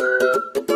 Thank you.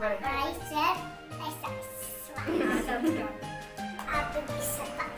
Right. I said, I said, slap. Sounds good. Up and